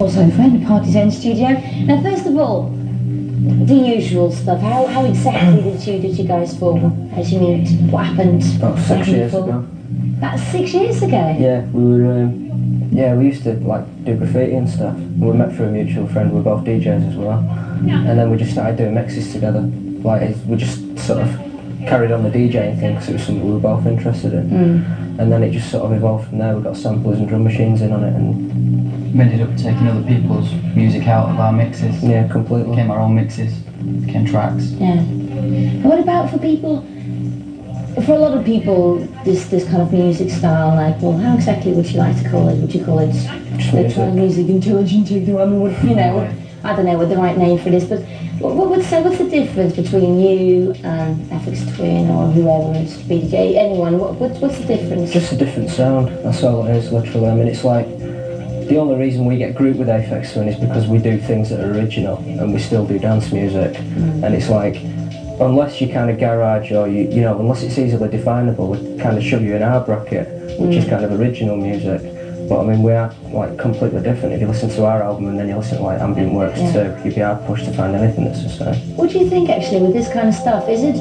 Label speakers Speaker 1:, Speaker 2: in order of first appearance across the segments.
Speaker 1: Also, friend Party Zone Studio. Now, first of all, the usual stuff. How, how exactly did you did you guys form? How did you meet? What happened?
Speaker 2: About six years
Speaker 1: form?
Speaker 2: ago.
Speaker 1: About six years ago.
Speaker 2: Yeah, we were. Um, yeah, we used to like do graffiti and stuff. We met through a mutual friend. We are both DJs as well. yeah. And then we just started doing mixes together. Like we just sort of carried on the DJing thing because it was something we were both interested in.
Speaker 1: Mm.
Speaker 2: And then it just sort of evolved from there. We got samplers and drum machines in on it, and
Speaker 3: We ended up taking other people's music out of our mixes.
Speaker 2: yeah, completely.
Speaker 3: Became our own mixes, became tracks.
Speaker 1: Yeah. And what about for people? For a lot of people, this this kind of music style, like, well, how exactly would you like to call it? Would you call it electronic music, intelligent techno? I mean, what, you know, I don't know what the right name for it is, but what, what, what's, so what's the difference between you and Aphex Twin or whoever is BDJ, anyone? What, what, what's the difference?
Speaker 2: Just a different sound. That's all it is, literally. I mean, it's like the only reason we get grouped with Aphex Twin is because we do things that are original and we still do dance music. And it's like, unless you kind of garage or you, you know, unless it's easily definable, we kind of shove you in our bracket, which is mm. kind of original music. But I mean, we are like completely different. If you listen to our album and then you listen to like ambient works
Speaker 1: Yeah.
Speaker 2: too, you'd be hard pushed to find anything that's the same.
Speaker 1: What do you think actually with this kind of stuff? Is it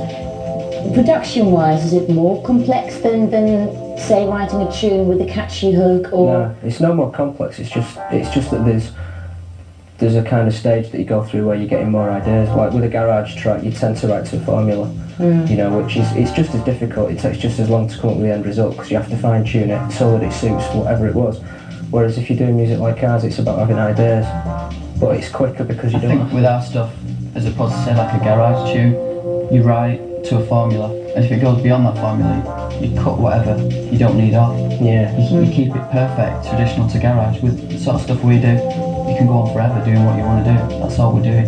Speaker 1: production wise, is it more complex than, than say writing a tune with a catchy hook or
Speaker 2: No, it's no more complex. It's just it's just that there's there's a kind of stage that you go through where you're getting more ideas. Like with a garage track, you tend to write to a formula, mm. you know, which is it's just as difficult. It takes just as long to come up with the end result because you have to fine tune it so that it suits whatever it was. Whereas if you're doing music like ours, it's about having ideas, but it's quicker because you
Speaker 3: I
Speaker 2: don't.
Speaker 3: think with our stuff, as opposed to say like a garage tune, you write to a formula, and if it goes beyond that formula, you cut whatever you don't need off.
Speaker 2: yeah,
Speaker 3: You, you mm-hmm. keep it perfect, traditional to garage. With the sort of stuff we do, you can go on forever doing what you want to do. That's all we're doing.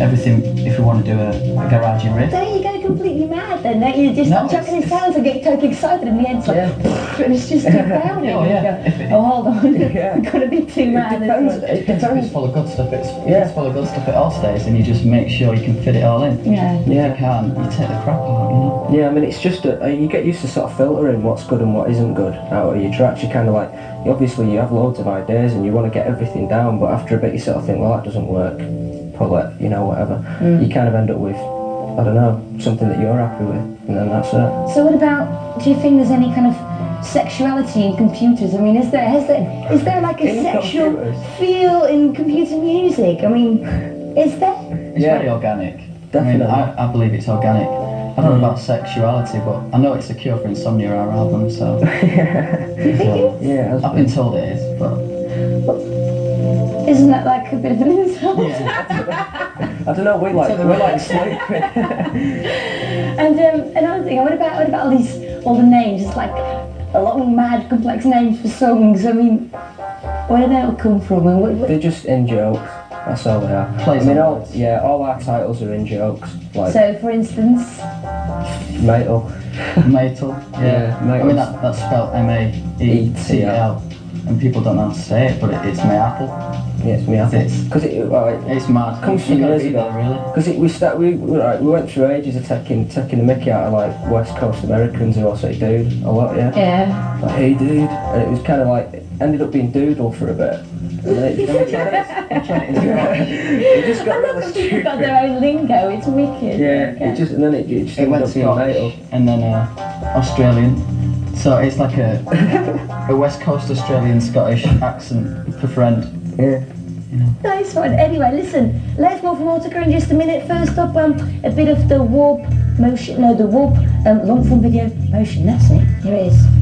Speaker 3: Everything, if we want to do a, a garagey riff,
Speaker 1: There you go completely mad then, don't you? Just
Speaker 3: No,
Speaker 1: start chucking it
Speaker 3: it's-
Speaker 1: sounds and get totally excited and the end it's like,
Speaker 2: Yeah.
Speaker 1: and it's just deep down.
Speaker 3: Oh, yeah. If it-
Speaker 1: Oh, hold on.
Speaker 2: Yeah.
Speaker 1: We've got a bit too mad.
Speaker 2: depends.
Speaker 1: this
Speaker 3: it
Speaker 2: It
Speaker 3: depends it's full of good stuff. It's,
Speaker 2: Yeah.
Speaker 3: it's full of good stuff, it all stays, and you just make sure you can fit it all in.
Speaker 1: Yeah.
Speaker 3: If
Speaker 2: Yeah.
Speaker 3: you can't, you take the crap out, you know.
Speaker 2: Yeah, I mean, it's just a, uh, you get used to sort of filtering what's good and what isn't good out of your tracks. You kind of like, obviously, you have loads of ideas and you want to get everything down, but after a bit, you sort of think, well, that doesn't work. Pull it, you know, whatever. Mm. You kind of end up with, I don't know, something that you're happy with, and then that's it.
Speaker 1: So what about, do you think there's any kind of sexuality in computers? I mean, is there, has there, is there like a
Speaker 2: In
Speaker 1: sexual
Speaker 2: computers?
Speaker 1: feel in computer music? I mean, is there?
Speaker 3: It's
Speaker 2: Yeah.
Speaker 3: very organic.
Speaker 2: Definitely.
Speaker 3: I mean, I, I believe it's organic. I don't know hmm. about sexuality, but I know it's a cure for insomnia, our album, so, yeah. so
Speaker 2: Yeah, it has
Speaker 3: I've
Speaker 2: been.
Speaker 3: been told it is, but
Speaker 1: Isn't that like a bit of an insult?
Speaker 3: yeah.
Speaker 2: I don't know, we like, we
Speaker 3: right-
Speaker 2: like sleeping.
Speaker 1: And um, another thing, what about what about all these all the names? It's like a lot of mad, complex names for songs. I mean, where did they all come from? And what, what,
Speaker 2: They're just in jokes. That's all they are.
Speaker 3: Plays
Speaker 2: I mean, all, yeah, all our titles are in jokes. Like,
Speaker 1: so, for instance,
Speaker 2: Metal.
Speaker 3: Matel.
Speaker 2: Yeah,
Speaker 3: Yeah, I mean that, that's spelled M-A-E-T-L, and people don't know how to say it, but it, it's Mayapple.
Speaker 2: Yeah, it's Metal.
Speaker 3: It's-
Speaker 2: Because it, well, it,
Speaker 3: It's mad.
Speaker 2: Comes
Speaker 3: you
Speaker 2: from
Speaker 3: gotta
Speaker 2: years ago.
Speaker 3: really.
Speaker 2: Because it, we start, we, we, like, we went through ages of taking taking the mickey out of like West Coast Americans who all say dude a lot, yeah.
Speaker 1: yeah.
Speaker 2: Like hey dude, and it was kind of like it ended up being doodle for a bit. And then it, then it, it just got
Speaker 1: I love
Speaker 2: really
Speaker 1: when people got their own lingo. It's wicked.
Speaker 2: Yeah,
Speaker 1: Okay.
Speaker 2: it just and then it, it just
Speaker 3: It
Speaker 2: ended
Speaker 3: went
Speaker 2: up being
Speaker 3: Scottish and then uh, Australian. So it's like a a West Coast Australian Scottish accent for friend.
Speaker 2: Yeah. You know.
Speaker 1: Nice one. Anyway, listen, let's move from Autechre in just a minute. First up, um, a bit of the warp motion. No, the warp um, long form video motion. That's it. Here it is.